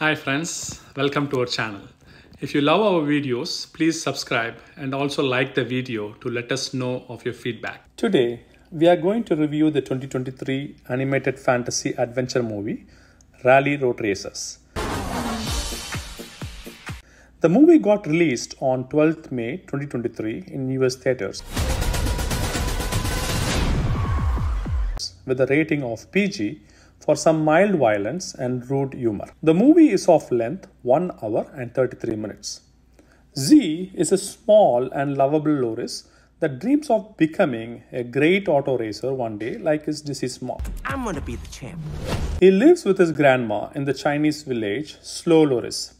Hi friends, welcome to our channel. If you love our videos, please subscribe and also like the video to let us know of your feedback. Today, we are going to review the 2023 animated fantasy adventure movie Rally Road Racers. The movie got released on 12th May 2023 in US theaters with a rating of PG for some mild violence and rude humor. The movie is of length 1 hour and 33 minutes. Z is a small and lovable Loris that dreams of becoming a great auto racer one day like his deceased mom. I'm gonna be the champ. He lives with his grandma in the Chinese village Slow Loris.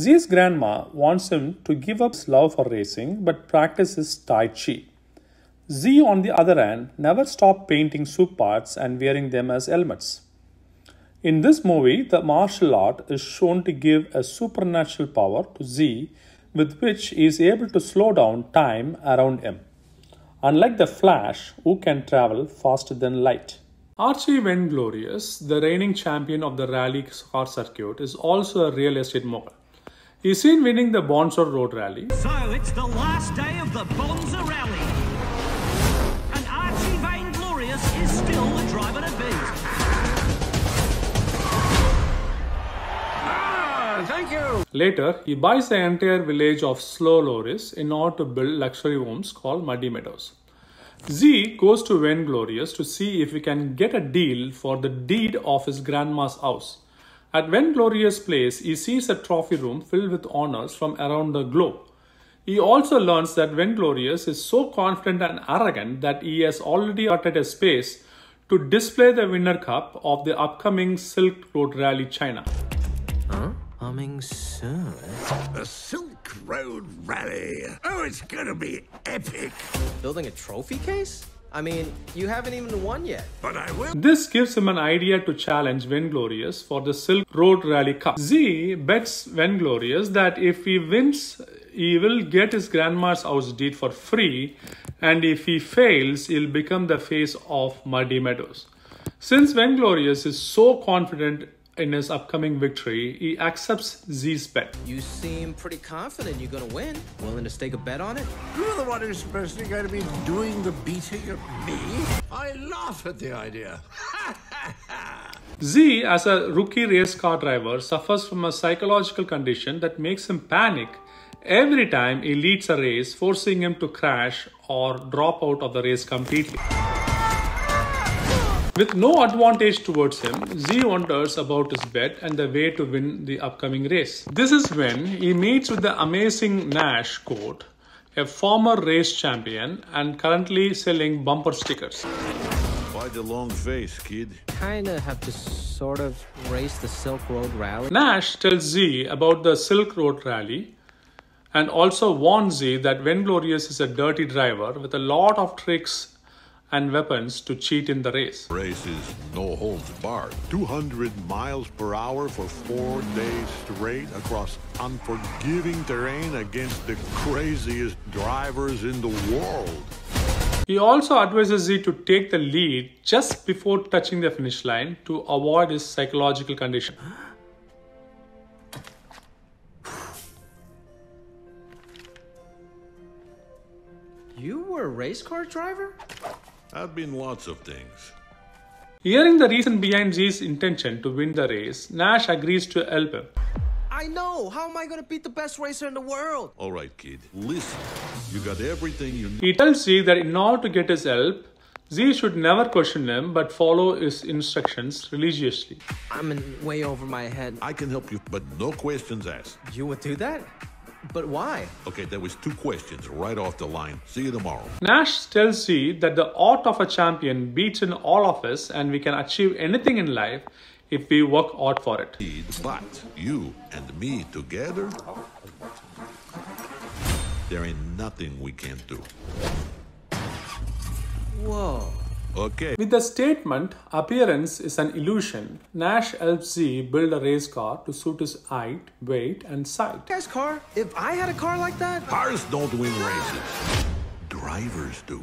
Z's grandma wants him to give up his love for racing but practice his Tai Chi. Z, on the other hand, never stopped painting soup parts and wearing them as helmets. In this movie, the martial art is shown to give a supernatural power to Z with which he is able to slow down time around him. Unlike the Flash, who can travel faster than light. Archie Vainglorious, the reigning champion of the rally car circuit, is also a real estate mogul. He's seen winning the Bonza Road Rally, So it's the last day of the Bonza Rally. And Archie Vainglorious is still the driver to beat. Thank you. Later, he buys the entire village of Slow Loris in order to build luxury homes called Muddy Meadows. Z goes to Vainglorious to see if he can get a deal for the deed of his grandma's house. At Vainglorious' place, he sees a trophy room filled with honors from around the globe. He also learns that Vainglorious is so confident and arrogant that he has already allotted a space to display the winner cup of the upcoming Silk Road Rally China. Coming soon. The Silk Road Rally. Oh, it's gonna be epic. Building a trophy case? I mean, you haven't even won yet. But I will. This gives him an idea to challenge Vainglorious for the Silk Road Rally Cup. Z bets Vainglorious that if he wins, he will get his grandma's house deed for free, and if he fails, he'll become the face of Muddy Meadows. Since Vainglorious is so confident in his upcoming victory, he accepts Z's bet. You seem pretty confident you're gonna win. Willing to stake a bet on it? You're the one who's supposed to going to be doing the beating of me. I laugh at the idea. Z, as a rookie race car driver, suffers from a psychological condition that makes him panic every time he leads a race, forcing him to crash or drop out of the race completely. With no advantage towards him, Z wonders about his bet and the way to win the upcoming race. This is when he meets with the amazing Nash Court, a former race champion and currently selling bumper stickers. Why the long face, kid? Kinda have to sort of race the Silk Road Rally. Nash tells Z about the Silk Road Rally and also warns Z that Vainglorious is a dirty driver with a lot of tricks and weapons to cheat in the race. Race is no holds barred. 200 miles per hour for four days straight across unforgiving terrain against the craziest drivers in the world. He also advises Z to take the lead just before touching the finish line to avoid his psychological condition. You were a race car driver? I've been lots of things. Hearing the reason behind Z's intention to win the race, Nash agrees to help him. I know! How am I gonna beat the best racer in the world? All right, kid. Listen. You got everything you need. He tells Z that in order to get his help, Z should never question him but follow his instructions religiously. I'm in way over my head. I can help you, but no questions asked. You would do that? But why? Okay, there was two questions right off the line. See you tomorrow. Nash tells Z that the art of a champion beats in all of us and we can achieve anything in life if we work hard for it. Kid, But you and me together, there ain't nothing we can't do. Whoa. Okay. With the statement, appearance is an illusion, Nash helps Z build a race car to suit his height, weight, and sight. Guy's car? If I had a car like that? Cars don't win races. Drivers do.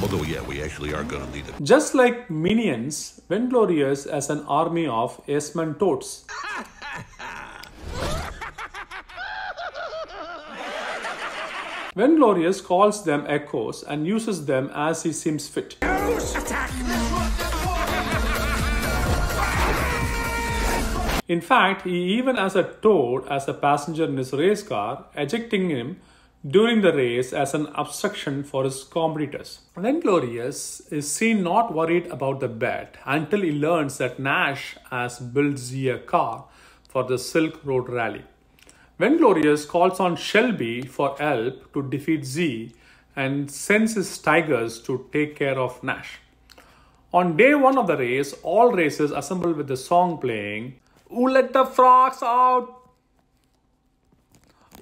Although, yeah, we actually are going to need it. Just like Minions, Vainglorious has an army of Yes-Men toads. Vainglorious calls them echoes and uses them as he seems fit. In fact, he even has a toad as a passenger in his race car, ejecting him during the race as an obstruction for his competitors. Vainglorious is seen not worried about the bet until he learns that Nash has built Z a car for the Silk Road Rally. Vainglorious calls on Shelby for help to defeat Z and sends his tigers to take care of Nash. On day one of the race, all racers assemble with the song playing, Who let the frogs out?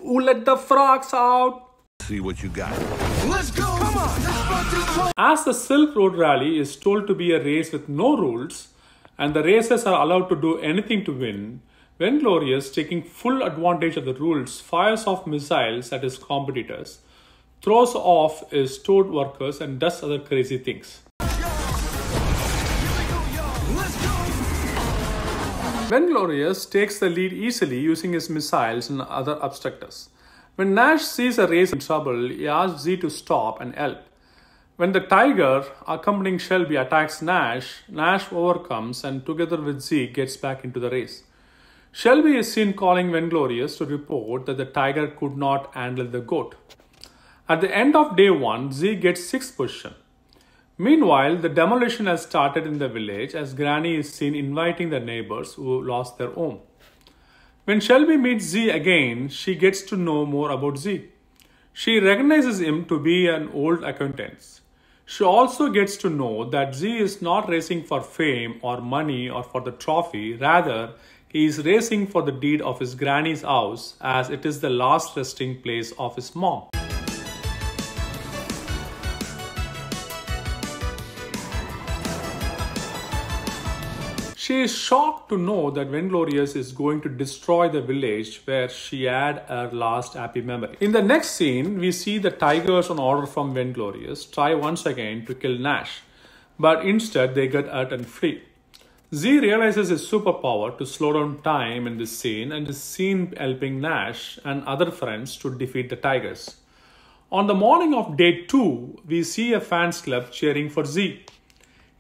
Who let the frogs out? See what you got. Let's go! Come on! As the Silk Road Rally is told to be a race with no rules, and the racers are allowed to do anything to win, Vainglorious, taking full advantage of the rules, fires off missiles at his competitors, throws off his toad workers, and does other crazy things. Vainglorious takes the lead easily using his missiles and other obstructors. When Nash sees a race in trouble, he asks Z to stop and help. When the tiger accompanying Shelby attacks Nash, Nash overcomes and together with Z gets back into the race. Shelby is seen calling Vainglorious to report that the tiger could not handle the goat. At the end of day one, Z gets sixth position. Meanwhile, the demolition has started in the village as Granny is seen inviting the neighbors who lost their home. When Shelby meets Z again, she gets to know more about Z. She recognizes him to be an old acquaintance. She also gets to know that Z is not racing for fame or money or for the trophy, rather, he is racing for the deed of his granny's house as it is the last resting place of his mom. She is shocked to know that Vainglorious is going to destroy the village where she had her last happy memory. In the next scene, we see the tigers on order from Vainglorious try once again to kill Nash, but instead they get hurt and flee. Z realizes his superpower to slow down time in this scene and is seen helping Nash and other friends to defeat the tigers. On the morning of day 2, we see a fans club cheering for Z.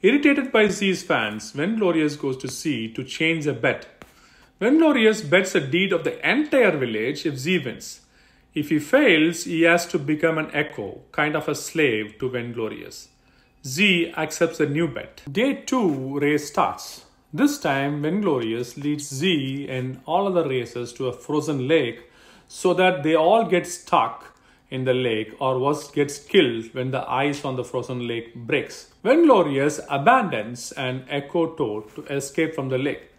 Irritated by Z's fans, Vainglorious goes to Z to change a bet. Vainglorious bets a deed of the entire village if Z wins. If he fails, he has to become an echo, kind of a slave to Vainglorious. Z accepts a new bet. Day 2 race starts. This time, Vainglorious leads Z and all other racers to a frozen lake so that they all get stuck in the lake or was gets killed when the ice on the frozen lake breaks. Vainglorious abandons an echo toad to escape from the lake.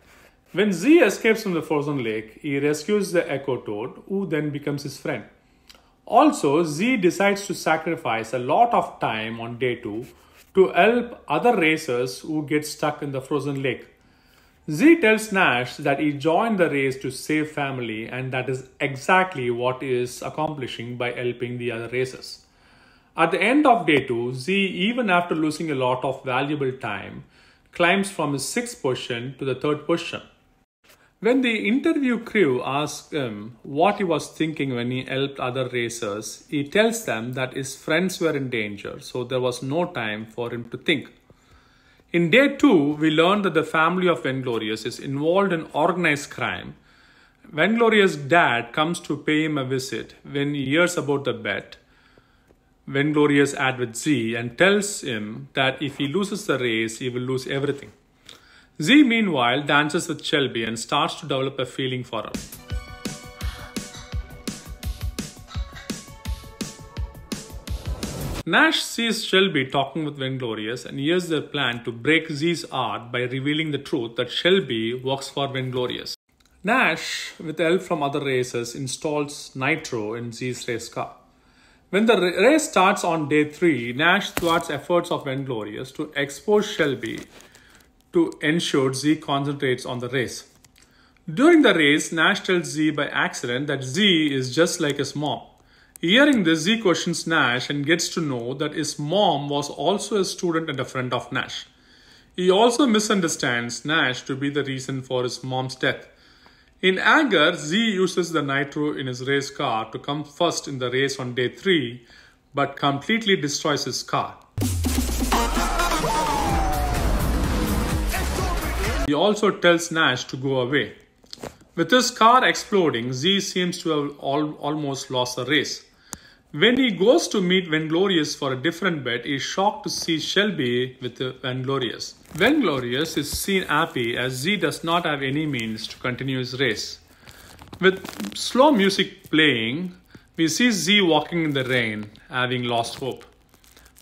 When Z escapes from the frozen lake, he rescues the echo toad, who then becomes his friend. Also, Z decides to sacrifice a lot of time on day 2 to help other racers who get stuck in the frozen lake. Z tells Nash that he joined the race to save family, and that is exactly what he is accomplishing by helping the other racers. At the end of day 2, Z, even after losing a lot of valuable time, climbs from his sixth position to the third position. When the interview crew asks him what he was thinking when he helped other racers, he tells them that his friends were in danger, so there was no time for him to think. In day two, we learn that the family of Vainglorious is involved in organized crime. Vainglorious' dad comes to pay him a visit when he hears about the bet. Vainglorious ad with Z and tells him that if he loses the race, he will lose everything. Z, meanwhile, dances with Shelby and starts to develop a feeling for her. Nash sees Shelby talking with Vainglorious and hears their plan to break Z's art by revealing the truth that Shelby works for Vainglorious. Nash, with help from other racers, installs Nitro in Z's race car. When the race starts on day 3, Nash thwarts efforts of Vainglorious to expose Shelby to ensure Z concentrates on the race. During the race, Nash tells Z by accident that Z is just like his mom. Hearing this, Z questions Nash and gets to know that his mom was also a student and a friend of Nash. He also misunderstands Nash to be the reason for his mom's death. In anger, Z uses the nitro in his race car to come first in the race on day 3 but completely destroys his car. He also tells Nash to go away. With his car exploding, Z seems to have al- almost lost the race. When he goes to meet Vainglorious for a different bet, he is shocked to see Shelby with Vainglorious. Vainglorious is seen happy as Z does not have any means to continue his race. With slow music playing, we see Z walking in the rain, having lost hope.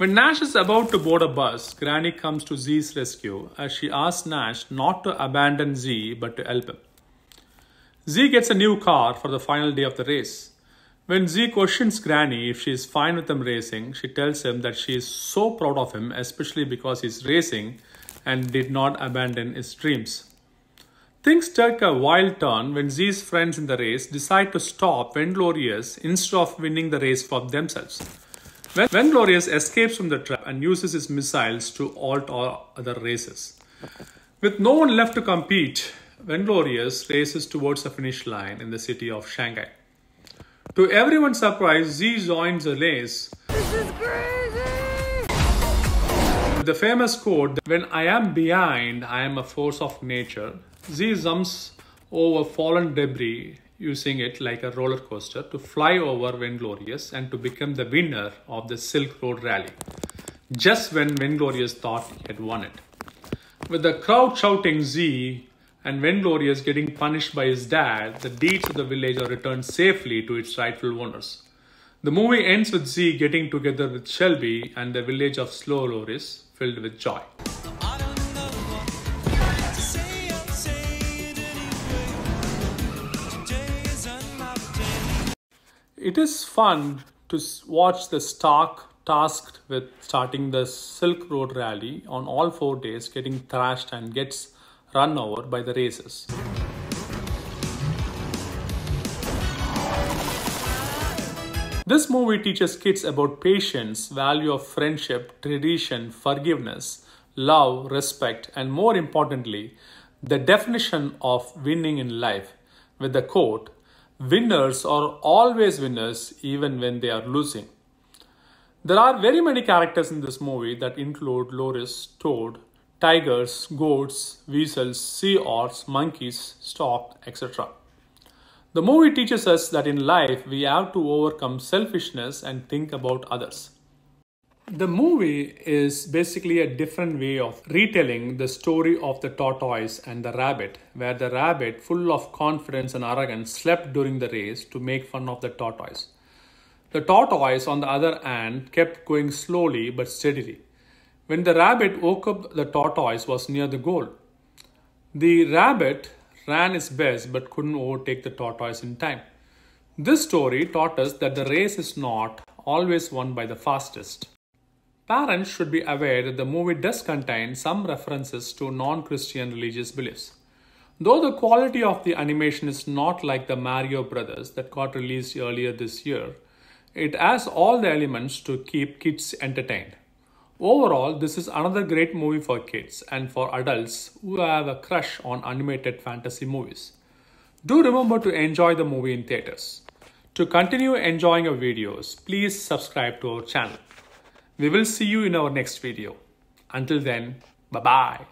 When Nash is about to board a bus, Granny comes to Z's rescue as she asks Nash not to abandon Z but to help him. Z gets a new car for the final day of the race. When Z questions Granny if she is fine with him racing, she tells him that she is so proud of him, especially because he's racing and did not abandon his dreams. Things take a wild turn when Z's friends in the race decide to stop Vainglorious instead of winning the race for themselves. Vainglorious escapes from the trap and uses his missiles to halt all other races. With no one left to compete, Vainglorious races towards the finish line in the city of Shanghai. To everyone's surprise, Z joins the race. This is crazy! With the famous quote, When I am behind, I am a force of nature. Z jumps over fallen debris using it like a roller coaster to fly over Vainglorious and to become the winner of the Silk Road Rally. Just when Vainglorious thought he had won it. With the crowd shouting Z and Vainglorious getting punished by his dad, the deeds of the village are returned safely to its rightful owners. The movie ends with Z getting together with Shelby and the village of Slow Loris filled with joy. It is fun to watch the stock tasked with starting the Silk Road Rally on all four days, getting thrashed and gets run over by the racers. This movie teaches kids about patience, value of friendship, tradition, forgiveness, love, respect, and more importantly, the definition of winning in life with the quote, Winners are always winners even when they are losing. There are very many characters in this movie that include Loris, Toad, tigers, goats, weasels, sea otters, monkeys, stork, etc. The movie teaches us that in life we have to overcome selfishness and think about others. The movie is basically a different way of retelling the story of the tortoise and the rabbit, where the rabbit, full of confidence and arrogance, slept during the race to make fun of the tortoise. The tortoise, on the other hand, kept going slowly but steadily. When the rabbit woke up, the tortoise was near the goal. The rabbit ran its best but couldn't overtake the tortoise in time. This story taught us that the race is not always won by the fastest. Parents should be aware that the movie does contain some references to non Christian religious beliefs. Though the quality of the animation is not like the Mario Brothers that got released earlier this year, it has all the elements to keep kids entertained. Overall, this is another great movie for kids and for adults who have a crush on animated fantasy movies. Do remember to enjoy the movie in theaters. To continue enjoying our videos, please subscribe to our channel. We will see you in our next video. Until then, bye bye.